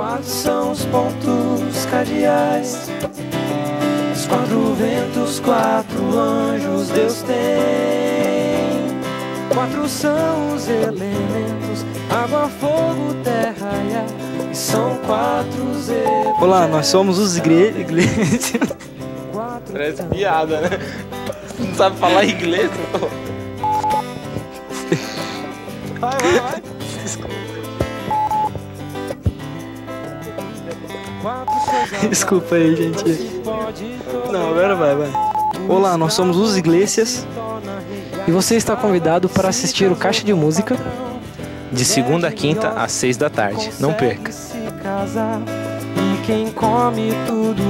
Quatro são os pontos cardeais. Os quatro ventos, quatro anjos Deus tem. Quatro são os elementos: água, fogo, terra e ar. E são quatro os Olá, nós somos os igre... igrejas. Quatro Parece piada, né? Não sabe falar inglês? Vai, vai, vai. Quatro Desculpa aí, gente. Não, agora vai, vai. Olá, nós somos os Iglesias e você está convidado para assistir o Caixa de Música. De segunda a quinta, às seis da tarde. Não perca. e quem come tudo.